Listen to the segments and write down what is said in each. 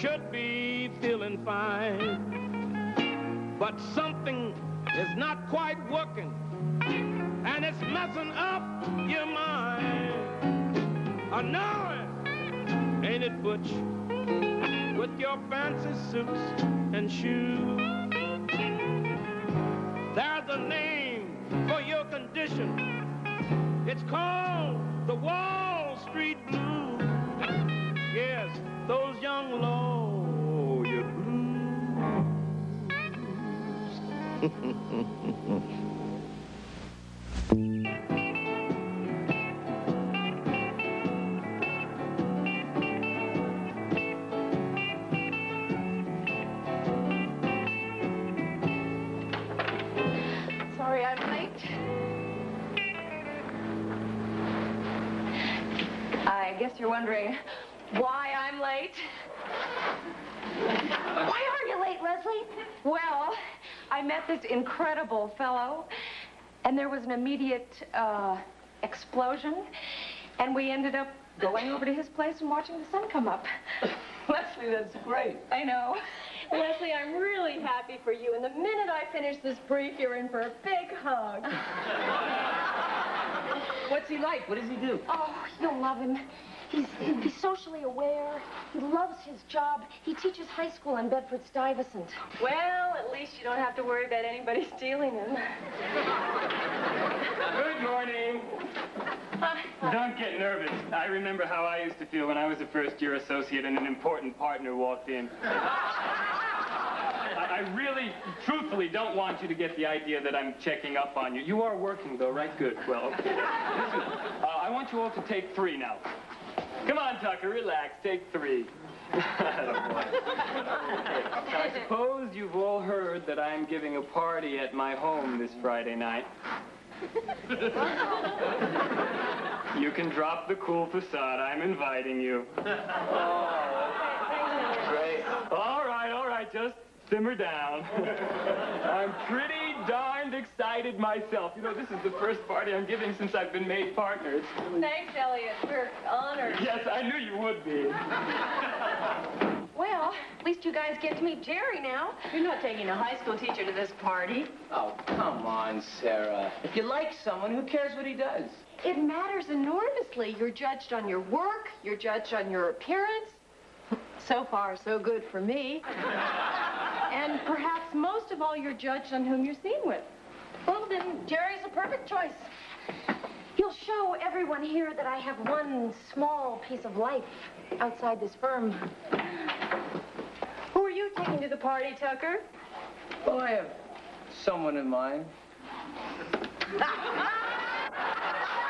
should be feeling fine. But something is not quite working. And it's messing up your mind. I know it. Ain't it, Butch? With your fancy suits and shoes. Blues. you're wondering why I'm late. Why are you late, Leslie? Well, I met this incredible fellow, and there was an immediate uh, explosion, and we ended up going over to his place and watching the sun come up. Leslie, that's great. I know. Leslie, I'm really happy for you, and the minute I finish this brief, you're in for a big hug. What's he like? What does he do? Oh, you'll love him. He's, he's socially aware. He loves his job. He teaches high school in Bedford Stuyvesant. Well, at least you don't have to worry about anybody stealing him. Good morning. Don't get nervous. I remember how I used to feel when I was a first-year associate and an important partner walked in. I, I really, truthfully, don't want you to get the idea that I'm checking up on you. You are working, though, right? Good. Well, okay. Listen, uh, I want you all to take three now. Come on, Tucker, relax. Take three. I suppose you've all heard that I'm giving a party at my home this Friday night. you can drop the cool facade. I'm inviting you. Oh, great. All right, all right, just simmer down. I'm pretty darned excited myself. You know, this is the first party I'm giving since I've been made partners. Thanks, Elliot. We're honored. Yes, I knew you would be. Well, at least you guys get to meet Jerry now. You're not taking a high school teacher to this party. Oh, come on, Sarah. If you like someone, who cares what he does? It matters enormously. You're judged on your work. You're judged on your appearance. So far, so good for me. and perhaps most of all, you're judged on whom you're seen with. Well, then, Jerry's a perfect choice. You'll show everyone here that I have one small piece of life outside this firm. Who are you taking to the party, Tucker? Well, I have someone in mind.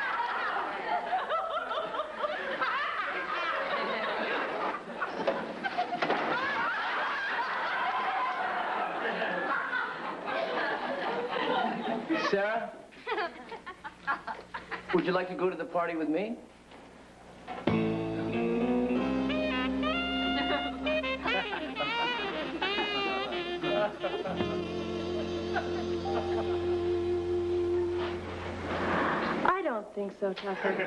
Sarah? Would you like to go to the party with me? I don't think so, Tucker.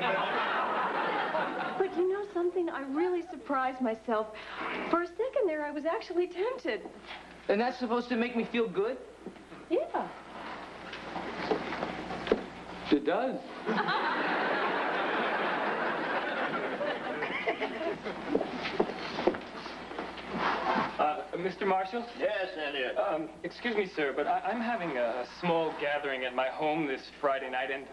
but you know something? I really surprised myself. For a second there, I was actually tempted. And that's supposed to make me feel good? Yeah. It does. Uh, Mr. Marshall? Yes, Elliot. Um, excuse me, sir, but I- am having a small gathering at my home this Friday night, and,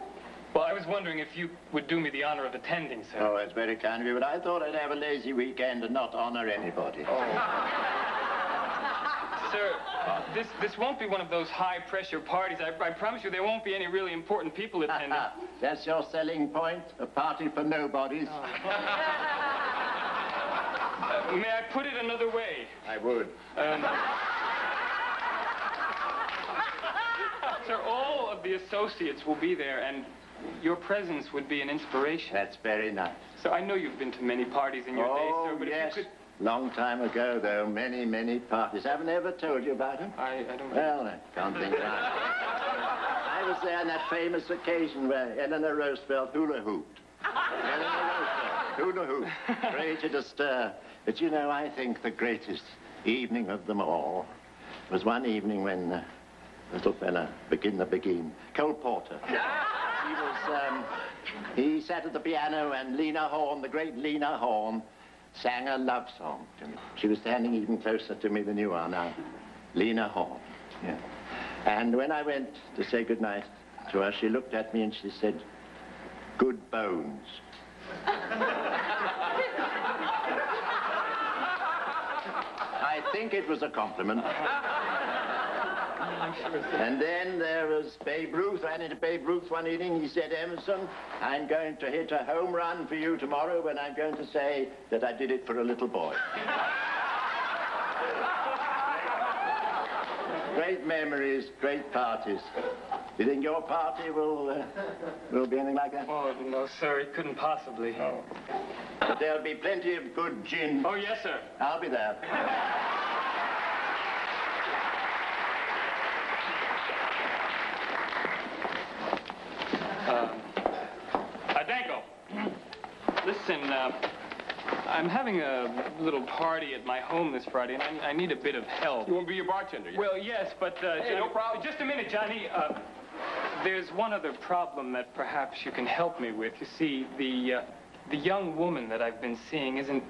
well, I was wondering if you would do me the honor of attending, sir. Oh, it's very kind of you, but I thought I'd have a lazy weekend and not honor anybody. Oh. Sir, uh, this, this won't be one of those high-pressure parties. I, I promise you there won't be any really important people attending. That's your selling point? A party for nobodies? Oh. may I put it another way? I would. Um, sir, all of the associates will be there, and your presence would be an inspiration. That's very nice. So I know you've been to many parties in your oh, day, sir, but yes. if you could... Long time ago, though, many, many parties. Haven't I ever told you about them? I, I don't know. Well, I can't think of I was there on that famous occasion where Eleanor Roosevelt hula hooped. Eleanor Roosevelt. Knew who? Created a stir. But you know, I think the greatest evening of them all was one evening when uh, little fella, begin the beguine, Cole Porter. he was, um, he sat at the piano and Lena Horne, the great Lena Horne, sang a love song to me. She was standing even closer to me than you are now. Lena Horne, yeah. And when I went to say goodnight to her, she looked at me and she said, good bones. I think it was a compliment. And then there was Babe Ruth. I ran into Babe Ruth one evening. He said, Emerson, I'm going to hit a home run for you tomorrow when I'm going to say that I did it for a little boy. great memories, great parties. Do you think your party will, uh, will be anything like that? Oh, no, sir, it couldn't possibly. No. But there'll be plenty of good gin. Oh, yes, sir. I'll be there. Uh, Danko, listen, uh, I'm having a little party at my home this Friday, and I, I need a bit of help. You want to be your bartender? Yeah? Well, yes, but... Uh, Hey, no problem. Just a minute, Johnny. Uh, there's one other problem that perhaps you can help me with. You see, the, uh, the young woman that I've been seeing isn't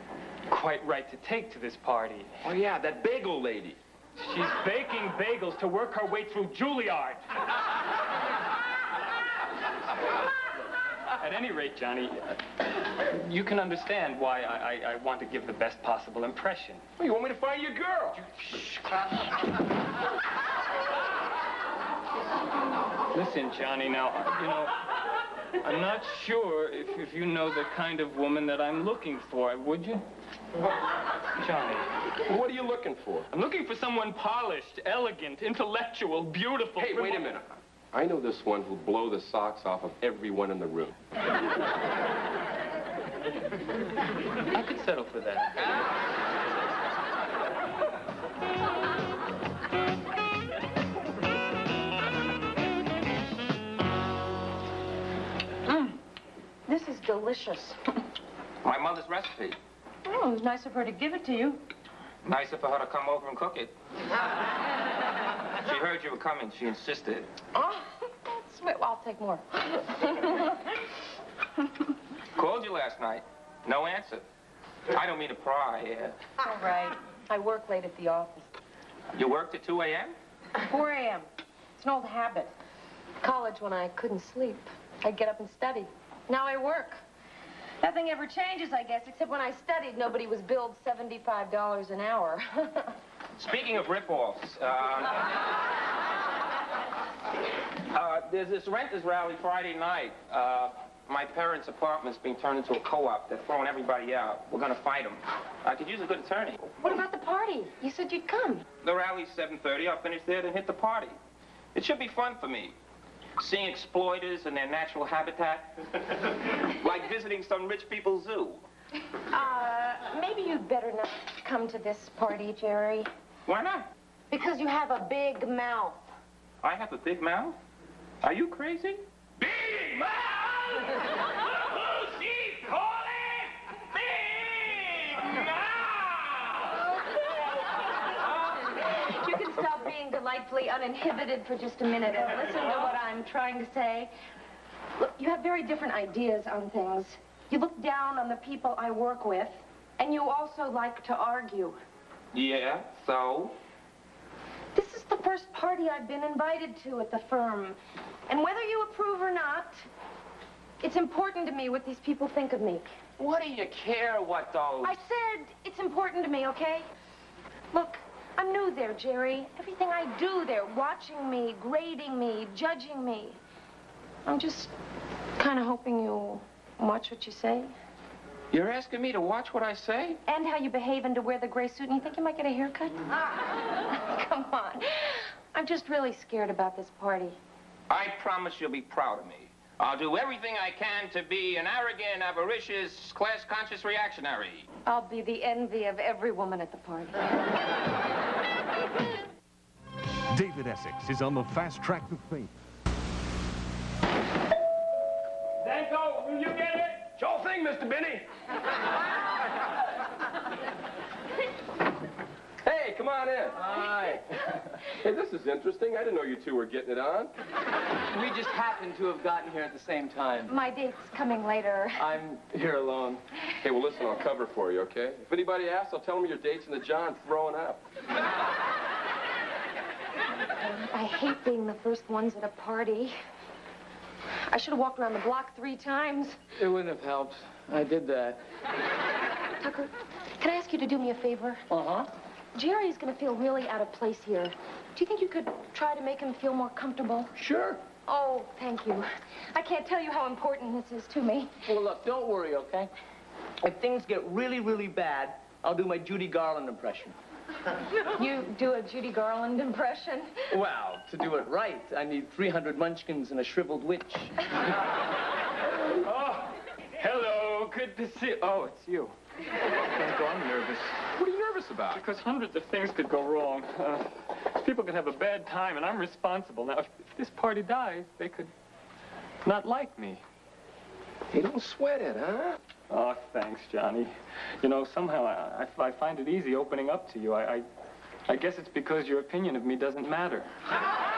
quite right to take to this party. Oh, yeah, that bagel lady. She's baking bagels to work her way through Juilliard. At any rate, Johnny, uh, you can understand why I, I, I want to give the best possible impression. Well, you want me to find your girl? Listen, Johnny, now, you know, I'm not sure if, if you know the kind of woman that I'm looking for, would you? Johnny, What are you looking for? I'm looking for someone polished, elegant, intellectual, beautiful. Hey, wait a minute. I know this one who'll blow the socks off of everyone in the room. I could settle for that. Mm, this is delicious. My mother's recipe. Oh, it was nice of her to give it to you. Nicer for her to come over and cook it. she heard you were coming. She insisted. Oh, that's sweet. Well, I'll take more. Called you last night. No answer. I don't mean to pry. Yeah. All right. I work late at the office. You worked at 2 a.m.? 4 a.m. It's an old habit. College, when I couldn't sleep, I'd get up and study. Now I work. Nothing ever changes, I guess, except when I studied, nobody was billed $75 an hour. Speaking of rip-offs, uh, uh, there's this renters rally Friday night. Uh, my parents' apartment's being turned into a co-op. They're throwing everybody out. We're gonna fight them. I could use a good attorney. what about the party? You said you'd come. The rally's 7.30. I'll finish there, then hit the party. It should be fun for me. Seeing exploiters in their natural habitat. like visiting some rich people's zoo. Uh, maybe you'd better not come to this party, Jerry. Why not? Because you have a big mouth. I have a big mouth? Are you crazy? Big mouth! Who's she calling? Big mouth! You can stop being delightfully uninhibited for just a minute and listen to what I'm trying to say. Look, you have very different ideas on things. You look down on the people I work with, and you also like to argue. Yeah, so? This is the first party I've been invited to at the firm. And whether you approve or not, it's important to me what these people think of me. What do you care what those... I said it's important to me, okay? Look, I'm new there, Jerry. Everything I do, they're watching me, grading me, judging me. I'm just kind of hoping you watch what you say You're asking me to watch what I say? and how you behave and to wear the gray suit. And you think you might get a haircut? Hmm. Ah, come on. I'm just really scared about this party. I promise you'll be proud of me. I'll do everything I can to be an arrogant, avaricious, class-conscious reactionary. I'll be the envy of every woman at the party. David Essex is on the fast track to fame. Danko, will you get it? Sure thing, Mr. Benny. Come on in. Hi. Hey, this is interesting. I didn't know you two were getting it on. We just happened to have gotten here at the same time. My date's coming later. I'm here alone. Hey, well, listen, I'll cover for you, okay? If anybody asks, I'll tell them your date's in the John throwing up. I hate being the first ones at a party. I should have walked around the block three times. It wouldn't have helped. I did that. Tucker, can I ask you to do me a favor? Uh-huh. Jerry's gonna feel really out of place here. Do you think you could try to make him feel more comfortable? Sure. Oh, thank you. I can't tell you how important this is to me. Well, look, don't worry, okay? If things get really, really bad, I'll do my Judy Garland impression. You do a Judy Garland impression? Well, to do it right, I need 300 munchkins and a shriveled witch. Oh, hello. Good to see. you. Oh, it's you. Danko, I'm nervous. What are you nervous about? Because hundreds of things could go wrong. Uh, people could have a bad time, and I'm responsible. Now, if, if this party dies, they could not like me. Hey, don't sweat it, huh? Oh, thanks, Johnny. You know, somehow I, I, I find it easy opening up to you. I, I, I guess it's because your opinion of me doesn't matter.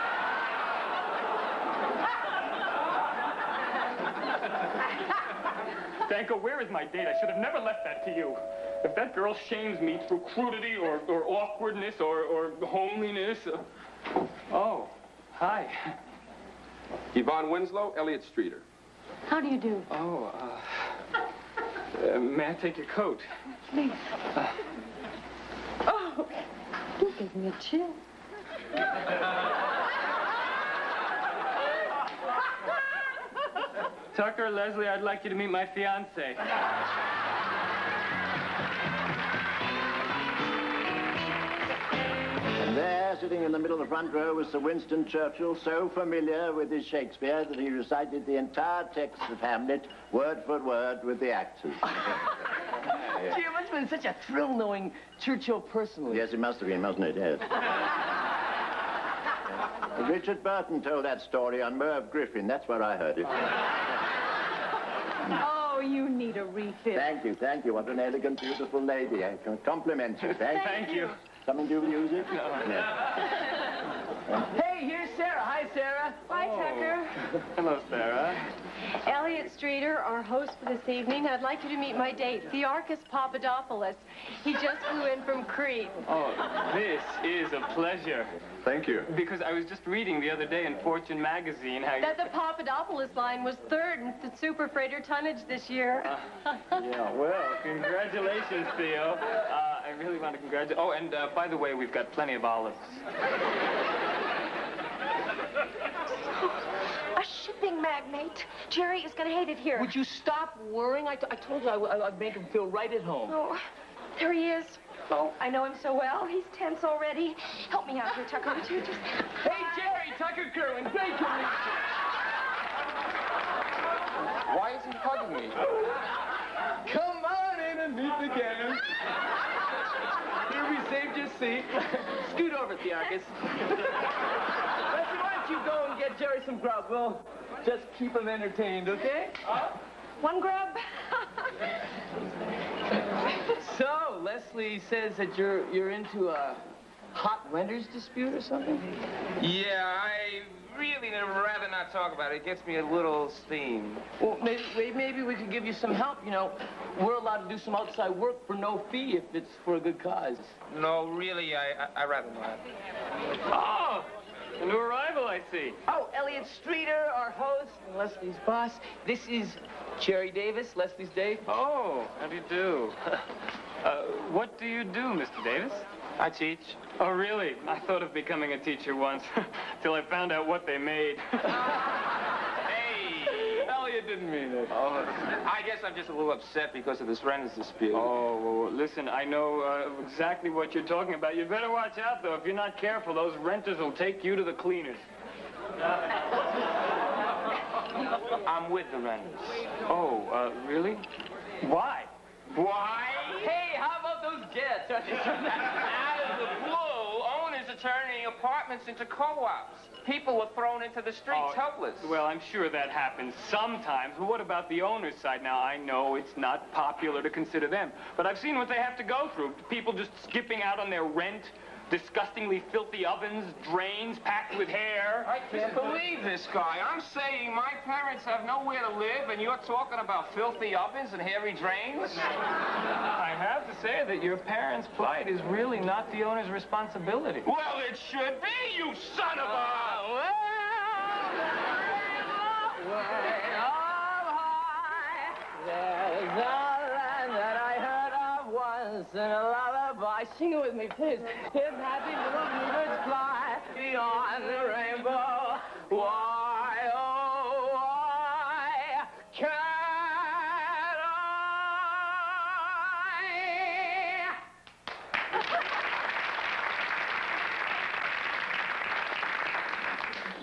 Danko, where is my date? I should have never left that to you. If that girl shames me through crudity or, or awkwardness or, or homeliness. Uh... Oh, hi. Yvonne Winslow, Elliot Streeter. How do you do? Oh, uh, uh, may I take your coat? Please. Oh, you gave me a chill. Tucker, Leslie, I'd like you to meet my fiance. And there, sitting in the middle of the front row, was Sir Winston Churchill, so familiar with his Shakespeare that he recited the entire text of Hamlet, word for word, with the actors. Gee, it must have been such a thrill knowing Churchill personally. yes, it must have been, mustn't it? Yes. Richard Burton told that story on Merv Griffin. That's where I heard it. Oh, you need a refill. Thank you, thank you. What an elegant, beautiful lady. I can compliment you. Thank, you. Thank you. Something to music? Hey, here's Sarah. Hi, Sarah. Bye, oh. Tucker. Hello, Sarah. Elliot Streeter, our host for this evening. I'd like you to meet my date, Thearchus Papadopoulos. He just flew in from Crete. Oh, this is a pleasure. Thank you. Because I was just reading the other day in Fortune magazine how... That the Papadopoulos line was third in the super freighter tonnage this year. Yeah, well, congratulations, Theo. Uh, I really want to congratulate... Oh, and uh, by the way, we've got plenty of olives. A shipping magnate. Jerry is going to hate it here. Would you stop worrying? I, I told you I I'd make him feel right at home. Oh, there he is. Oh, I know him so well. He's tense already. Help me out here, Tucker. Would you just... Hey, Jerry, Tucker Kerwin, great to meet you. Why is he hugging me? Come on in and meet the gang. Here we saved your seat. Scoot over, Thearchus. Leslie, why don't you go and get Jerry some grub? We'll just keep him entertained, okay? One grub? So, Leslie says that you're you're into a hot renters dispute or something? Yeah, I really would rather not talk about it. It gets me a little steam. Well, maybe, maybe we could give you some help. You know, we're allowed to do some outside work for no fee if it's for a good cause. No, really, I, I, I rather not. Oh, a new arrival, I see. Oh, Elliot Streeter, our host, and Leslie's boss. This is Jerry Davis, Leslie's date. Oh, how do you do? uh, what do you do, Mr. Davis? I teach. Oh, really? I thought of becoming a teacher once, till I found out what they made. Hey! Elliot didn't mean it. Oh, I guess I'm just a little upset because of this renters dispute. Oh, well, listen, I know uh, exactly what you're talking about. You better watch out, though. If you're not careful, those renters will take you to the cleaners. I'm with the renters. Oh, uh, really? Why? Why? Hey, how about those gets? Out of the blue, owners are turning apartments into co-ops. People were thrown into the streets Oh, helpless. Well, I'm sure that happens sometimes. But what about the owner's side? Now, I know it's not popular to consider them, but I've seen what they have to go through. People just skipping out on their rent, Disgustingly filthy ovens, drains packed with hair. I can't believe this guy. I'm saying my parents have nowhere to live, and you're talking about filthy ovens and hairy drains? I have to say that your parents' plight is really not the owner's responsibility. Well, it should be, you son of a... There's a land that I heard of once in a. Sing it with me, please. If happy little bluebirds fly beyond the rainbow, why, oh, why can't I?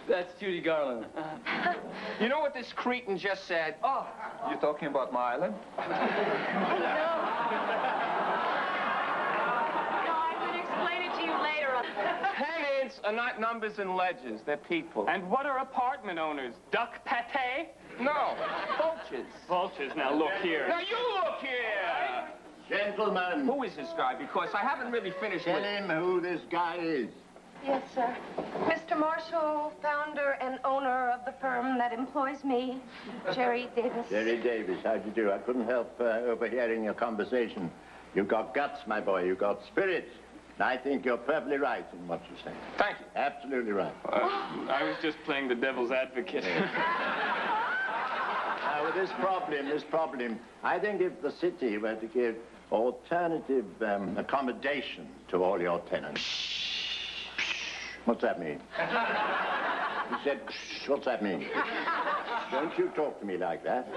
That's Judy Garland. You know what this cretin just said? Oh, You're talking about my island? No, I can explain it to you later. Tenants are not numbers and ledgers. They're people. And what are apartment owners? Duck pate? No, vultures. Vultures. Now look here. Now you look here. Gentlemen, Who is this guy? Because I haven't really finished tell with... him who this guy is. Yes, sir. Mr. Marshall, founder and owner of the firm that employs me, Jerry Davis. Jerry Davis, how'd you do? I couldn't help uh, overhearing your conversation. You've got guts, my boy. You've got spirit. I think you're perfectly right in what you say. Thank you. Absolutely right. Uh, I was just playing the devil's advocate. Now, with this problem, this problem, I think if the city were to give alternative um, accommodation to all your tenants. What's that mean? You said, what's that mean? Don't you talk to me like that.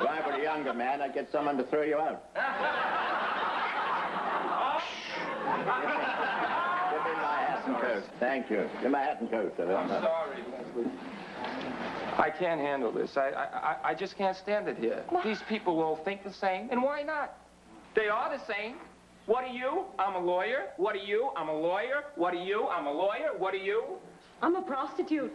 If I were a younger man, I'd get someone to throw you out. Give me my hat and coat. Thank you. Give me my hat and coat. sir. I'm sorry, Leslie. I can't handle this. I, I, I- I just can't stand it here. These people all think the same, and why not? They are the same. What are you? I'm a lawyer. What are you? I'm a lawyer. What are you? I'm a lawyer. What are you? I'm a prostitute.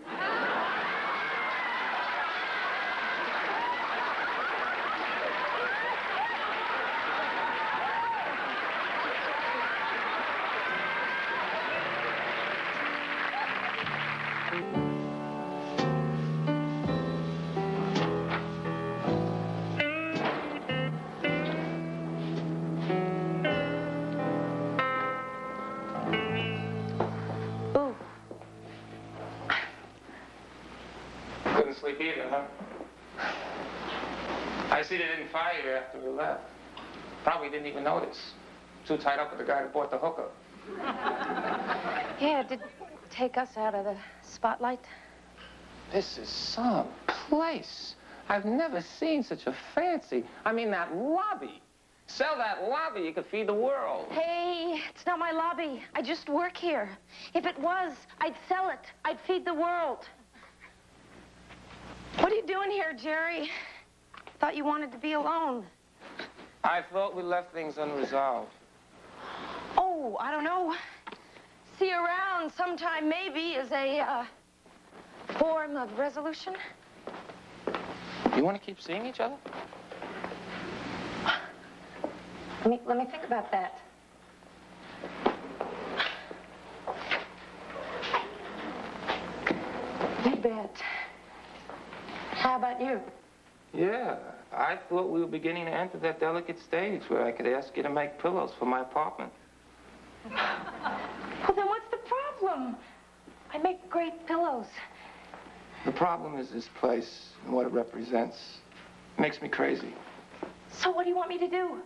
Probably didn't even notice. Too tied up with the guy who bought the hooker. yeah, it did take us out of the spotlight. This is some place. I've never seen such a fancy. I mean, that lobby. Sell that lobby, you could feed the world. Hey, it's not my lobby. I just work here. If it was, I'd sell it. I'd feed the world. What are you doing here, Jerry? Thought you wanted to be alone. I thought we left things unresolved. Oh, I don't know. See around sometime, maybe, is a uh, form of resolution. You want to keep seeing each other? Let me, let me think about that. You bet. How about you? Yeah. I thought we were beginning to enter that delicate stage where I could ask you to make pillows for my apartment. Well, then what's the problem? I make great pillows. The problem is this place and what it represents. It makes me crazy. So what do you want me to do?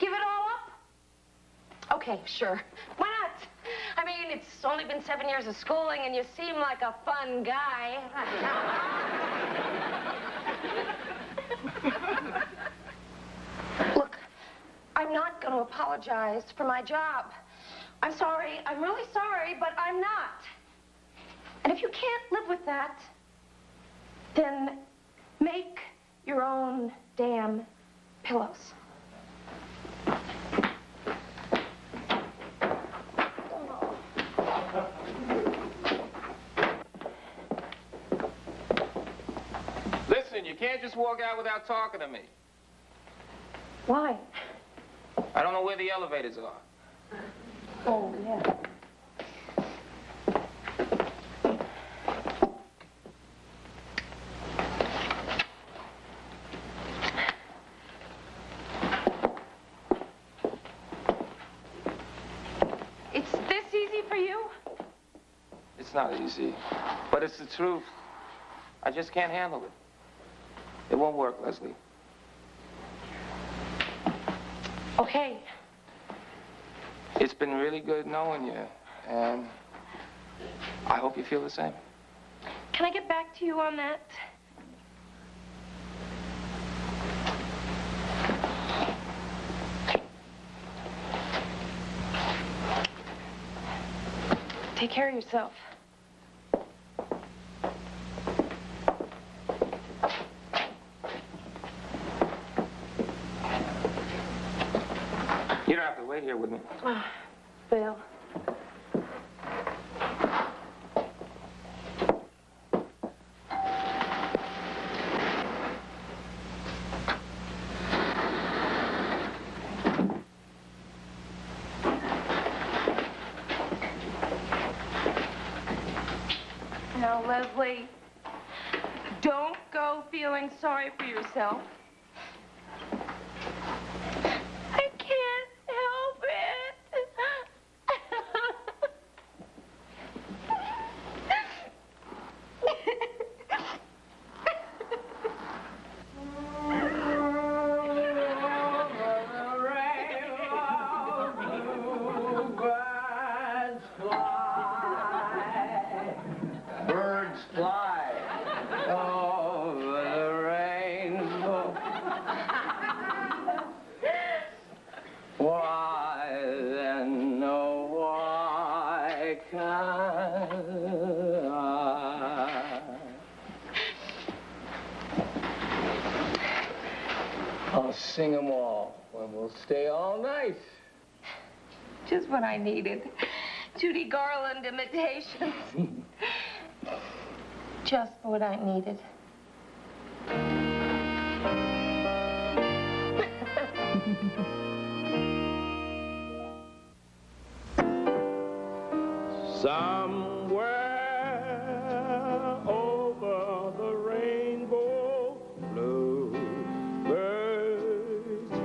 Give it all up? Okay, sure. Why not? I mean, it's only been seven years of schooling, and you seem like a fun guy. Look, I'm not apologize for my job. I'm sorry. I'm really sorry, but I'm not. And if you can't live with that, then make your own damn pillows. Listen, you can't just walk out without talking to me. Why? I don't know where the elevators are. Oh, yeah. It's this easy for you? It's not easy, but it's the truth. I just can't handle it. It won't work, Leslie. Okay. It's been really good knowing you, and I hope you feel the same. Can I get back to you on that? Take care of yourself. You don't have to wait here with me. Bill. What I needed. Judy Garland imitations. Just what I needed. Somewhere over the rainbow, bluebirds.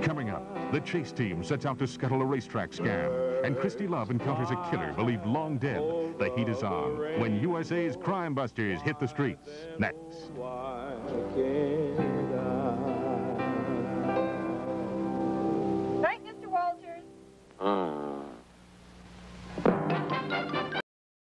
Coming up, the chase team sets out to scuttle a racetrack scam, and Christy Love encounters a killer believed long dead. The heat is on when USA's crime busters hit the streets. Next.